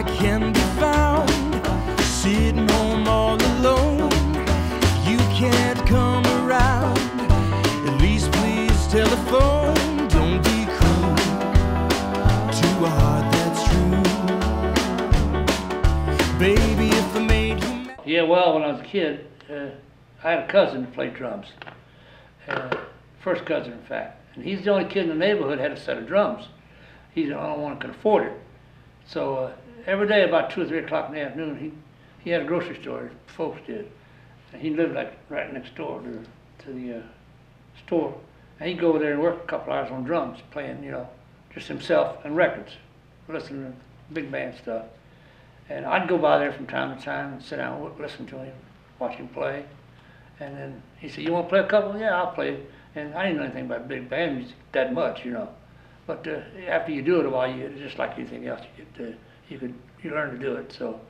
I can be found sitting home all alone. You can't come around. At least please telephone. Don't be cruel to a heart that's true. Baby, if I made you. Yeah, well, when I was a kid, uh, I had a cousin who played drums. Uh, first cousin, in fact. And he's the only kid in the neighborhood that had a set of drums. He's the only one that could afford it. So uh, every day about 2 or 3 o'clock in the afternoon, he, he had a grocery store, folks did. And he lived like right next door to, to the uh, store. And he'd go over there and work a couple hours on drums, playing, you know, just himself and records, listening to big band stuff. And I'd go by there from time to time and sit down and listen to him, watch him play. And then he said, "You want to play a couple?" Yeah, I'll play. And I didn't know anything about big band music that much, you know. But uh, after you do it a while, you just like anything else, you get uh, you could you learn to do it. So,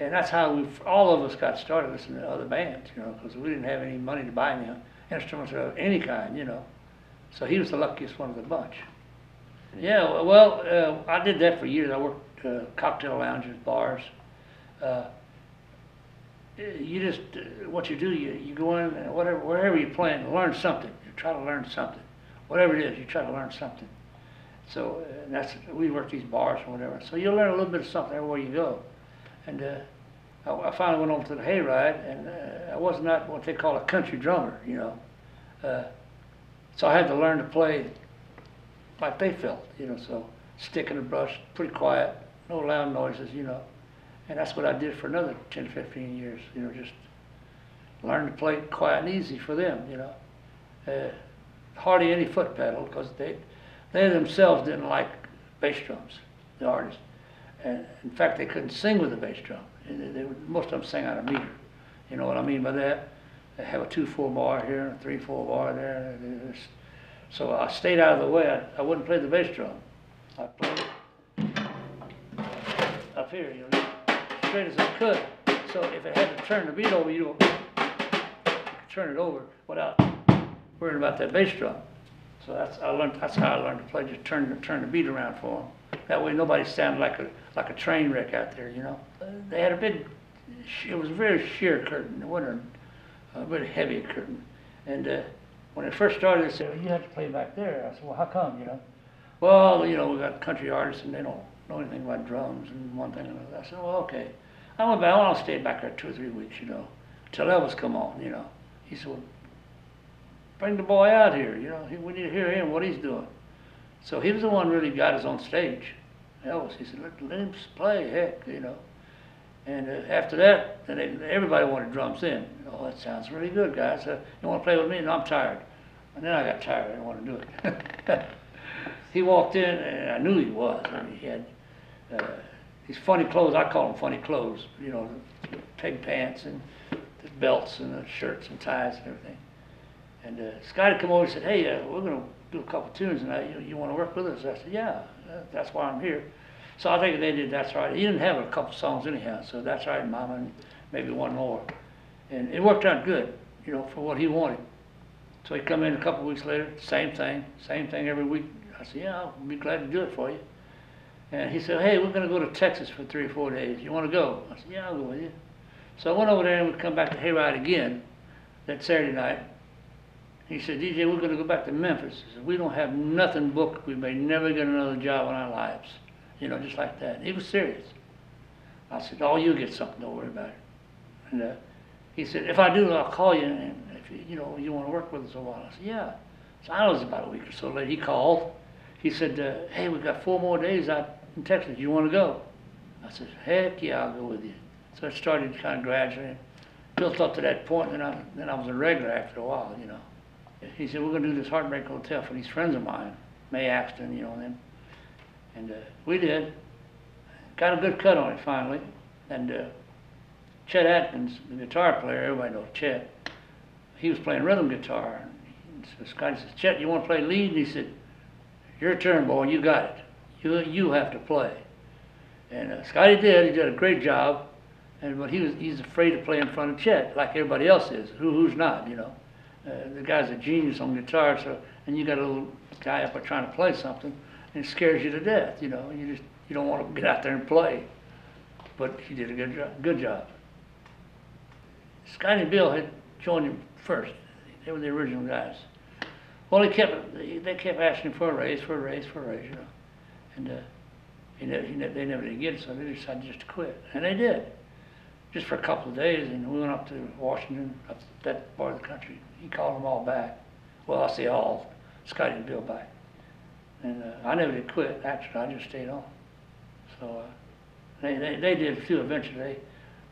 and that's how we all of us got started to other bands, you know, because we didn't have any money to buy any instruments of any kind, you know. So he was the luckiest one of the bunch. Yeah, well, uh, I did that for years. I worked uh, cocktail lounges, bars. Uh, you just uh, what you do, you, you go in and whatever wherever you're playing, learn something. You try to learn something, whatever it is, you try to learn something. So uh, that's we work these bars and whatever. So you learn a little bit of something everywhere you go. And uh, I, I finally went over to the hayride, and uh, I was not what they call a country drummer, you know. Uh, so I had to learn to play like they felt, you know. So stick in the brush, pretty quiet, no loud noises, you know. And that's what I did for another 10, 15 years, you know, just learn to play quiet and easy for them, you know. Uh, hardly any foot pedal because they, they themselves didn't like bass drums, the artists. And in fact, they couldn't sing with a bass drum. They, they, most of them sang out of meter. You know what I mean by that? They have a two-four bar here and a three-four bar there. So I stayed out of the way. I, I wouldn't play the bass drum. I played up here, you know, straight as I could. So if it had to turn the beat over, you don't, turn it over without worrying about that bass drum. So that's, I learned, that's how I learned to play, just turn, turn the beat around for them. That way nobody sounded like a, like a train wreck out there, you know? They had a big, it was a very sheer curtain, it wasn't a very heavy curtain. And, uh, when it first started, they said, "Well, you have to play back there. I said, well, how come, you know? Well, you know, we got country artists and they don't know anything about drums and one thing and another. I said, well, okay. I went back, I'll stay back there two or three weeks, you know, till Elvis come on, you know. He said, well, bring the boy out here, you know, we need to hear him, what he's doing. So he was the one really got us on stage. Elvis, he said, let, let him play, heck, you know. And uh, after that, then they, everybody wanted drums in. Oh, that sounds really good, guys. Uh, you want to play with me? No, I'm tired. And then I got tired. I didn't want to do it. he walked in, and I knew he was. I mean, he had uh, these funny clothes. I call them funny clothes. You know, the peg pants and the belts and the shirts and ties and everything. And uh, Scotty come over and said, "Hey, uh, we're going to do a couple tunes tonight. You, you want to work with us?" I said, "Yeah, uh, that's why I'm here." So I think they did That's Right. He didn't have a couple songs anyhow, so That's Right, Mama, and maybe one more. And it worked out good, you know, for what he wanted. So he come in a couple weeks later, same thing, same thing every week. I said, yeah, I'll be glad to do it for you. And he said, hey, we're going to go to Texas for three or four days. You want to go? I said, yeah, I'll go with you. So I went over there and we come back to Hayride again that Saturday night. He said, DJ, we're going to go back to Memphis. He said, we don't have nothing booked. We may never get another job in our lives. You know, just like that. He was serious. I said, oh, you'll get something. Don't worry about it. And uh, he said, if I do, I'll call you. And if you, you know, you want to work with us a while. I said, yeah. So I was about a week or so later. He called. He said, uh, hey, we've got four more days out in Texas. You want to go? I said, heck yeah, I'll go with you. So it started kind of gradually. Built up to that point, and I, then I was a regular after a while, you know. He said, we're going to do this Heartbreak Hotel for these friends of mine, Mae Axton, you know, and them. And uh, we did. Got a good cut on it finally. And uh, Chet Atkins, the guitar player, everybody knows Chet, he was playing rhythm guitar. And so Scotty says, Chet, you want to play lead? And he said, your turn, boy, you got it. You, you have to play. And uh, Scotty did. He did a great job. And but he was he's afraid to play in front of Chet, like everybody else is. Who who's not, you know? Uh, the guy's a genius on guitar, so and you got a little guy up there trying to play something, and it scares you to death. You know, you just you don't want to get out there and play. but he did a good job. Good job. Scotty and Bill had joined him first. They were the original guys. Well, they kept they kept asking for a raise, for a raise, for a raise, you know, and uh, he never, he never, they never did get it, so they decided just to quit, and they did, just for a couple of days. And we went up to Washington, up that part of the country. He called them all back. Well, I say all, Scotty and Bill back, and uh, I never did quit. Actually, I just stayed on. So uh, they, they they did too eventually.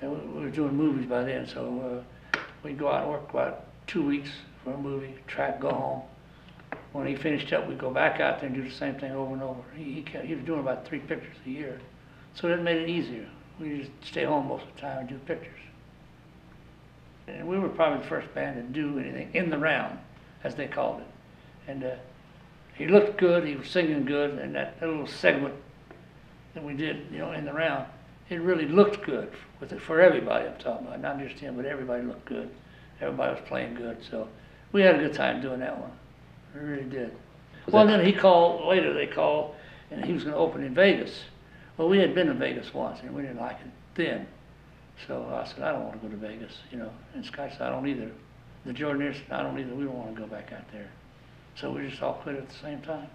And we, we were doing movies by then, so uh, we'd go out and work about two weeks for a movie, track, go home. When he finished up, we'd go back out there and do the same thing over and over. He, he, kept, he was doing about three pictures a year. So that made it easier. We just stay home most of the time and do pictures. And we were probably the first band to do anything in the round, as they called it. And uh, he looked good, he was singing good, and that little segment that we did, you know, in the round, it really looked good with it for everybody I'm talking about, not just him, but everybody looked good. Everybody was playing good, so we had a good time doing that one. We really did. Was Well, then he called, later they called, and he was gonna open in Vegas. Well, we had been to Vegas once, and we didn't like it then. So I said, I don't wanna go to Vegas, you know, and Scott said, I don't either. The Jordanaires said, I don't either, we don't wanna go back out there. So we just all quit at the same time.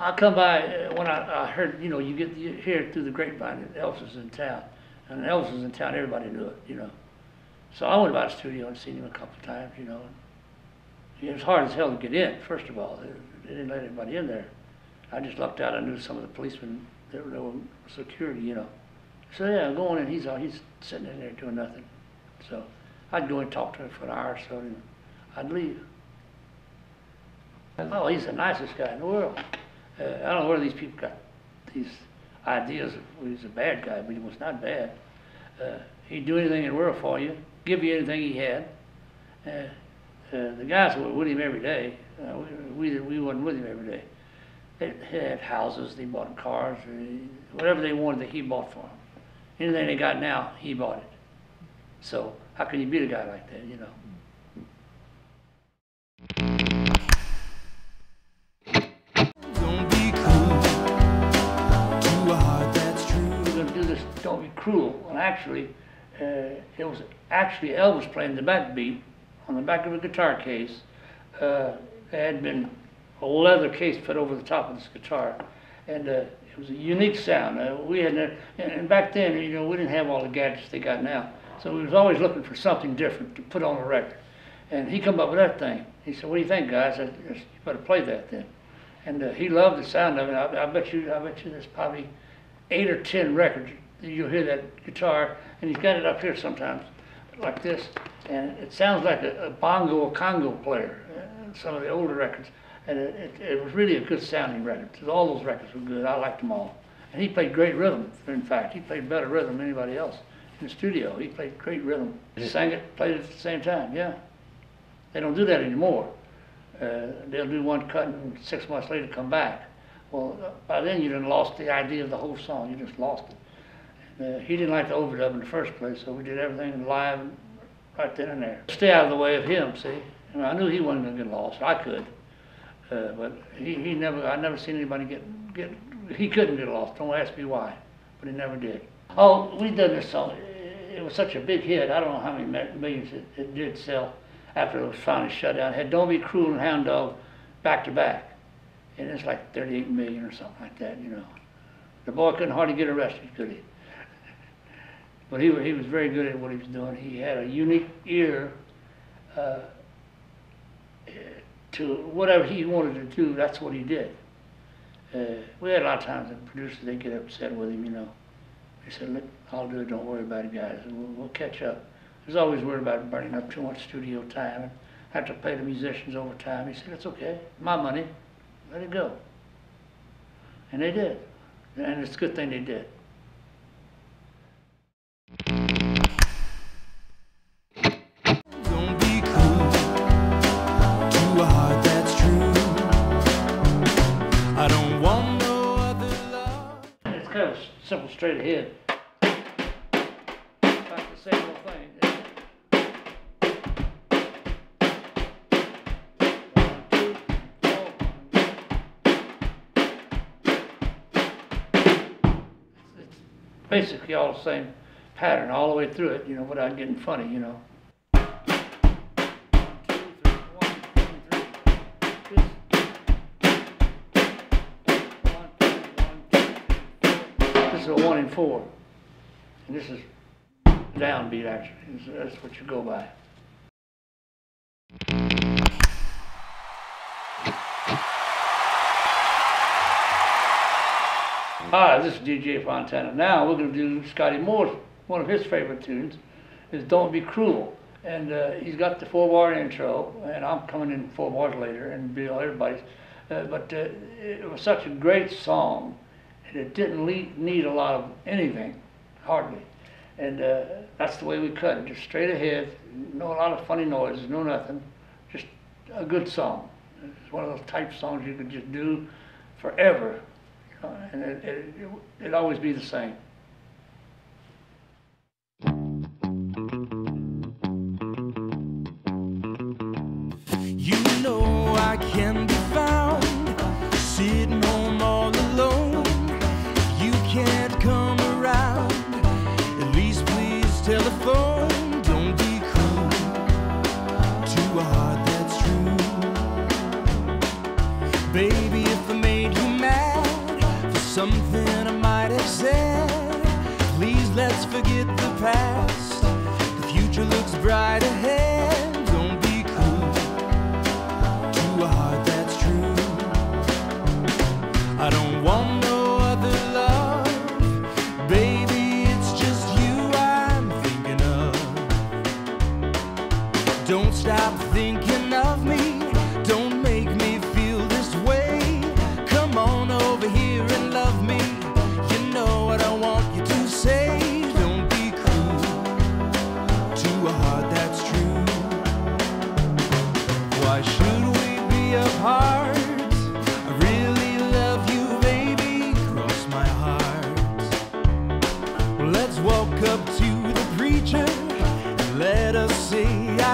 I come by, uh, when I, I heard, you know, you get, you hear through the grapevine that Elvis is in town. And Elvis was in town, everybody knew it, you know. So I went by the studio and seen him a couple of times, you know. It was hard as hell to get in, first of all. They didn't let anybody in there. I just lucked out, I knew some of the policemen, they were, they were security, you know. So yeah, go on in, he's, all- he's sitting in there doing nothing. So I'd go and talk to him for an hour or so, and I'd leave. Oh, he's the nicest guy in the world. Uh, I don't know where these people got these ideas of well, he's a bad guy, but he was not bad. Uh, he'd do anything in the world for you, give you anything he had. Uh, uh, the guys were with him every day. Uh, we, we, we wasn't with him every day. They had houses, they bought cars, whatever they wanted that he bought for them. Anything they got now, he bought it. So how can you beat a guy like that, you know? Don't be cruel. And actually, uh, it was actually Elvis playing the backbeat on the back of a guitar case. Uh, had been a leather case put over the top of this guitar, and uh, it was a unique sound. Uh, we had, and, back then, you know, we didn't have all the gadgets they got now, so we was always looking for something different to put on the record. And he come up with that thing. He said, "What do you think, guys? I you better play that then." And uh, he loved the sound of it. I, I bet you, I bet you, there's probably eight or ten records. You'll hear that guitar, and he's got it up here sometimes, like this, and it sounds like a, a bongo or congo player. Uh, some of the older records, and it, it, it was really a good sounding record. All those records were good. I liked them all, and he played great rhythm. In fact, he played better rhythm than anybody else in the studio. He played great rhythm. He sang it, played it at the same time. Yeah, they don't do that anymore. Uh, they'll do one cut and six months later come back. Well, by then you done lost the idea of the whole song. You just lost it. Uh, he didn't like the overdub in the first place, so we did everything live right then and there. Stay out of the way of him, see. I, mean, I knew he wasn't gonna get lost. I could, uh, but he, he never. I never seen anybody get get. He couldn't get lost. Don't ask me why, but he never did. Oh, we done this song. It was such a big hit. I don't know how many millions it, it did sell after it was finally shut down. It had "Don't Be Cruel" and "Hound Dog" back to back, and it's like 38 million or something like that. You know, the boy couldn't hardly get arrested, could he? But he, he was very good at what he was doing. He had a unique ear uh, to whatever he wanted to do, that's what he did. Uh, we had a lot of times the producers, they get upset with him, you know. They said, look, I'll do it, don't worry about it, guys, we'll, we'll catch up. He was always worried about burning up too much studio time and have to pay the musicians overtime. He said, it's okay, my money, let it go. And they did. And it's a good thing they did. Simple, straight ahead. About the same old thing. Basically all the same pattern all the way through it, you know, without getting funny, you know. Is a one in four, and this is downbeat actually. That's what you go by. Hi, this is DJ Fontana. Now we're going to do Scotty Moore's, one of his favorite tunes, is Don't Be Cruel. And uh, he's got the four bar intro, and I'm coming in four bars later, and Bill, everybody's. Uh, but uh, it was such a great song, and it didn't need a lot of anything, hardly. And uh, that's the way we cut just straight ahead, no a lot of funny noises, no nothing, just a good song. It's one of those type songs you could just do forever, you know, and it, it, it, it'd always be the same. You know I can let's forget the past. The future looks bright ahead.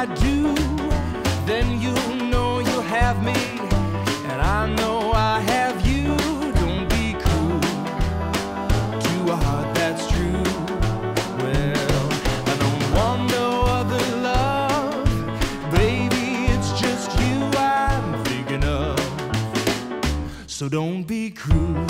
Do. Then you'll know you have me, and I know I have you. Don't be cruel to a heart that's true. Well, I don't want no other love, baby. It's just you I'm thinking of. So don't be cruel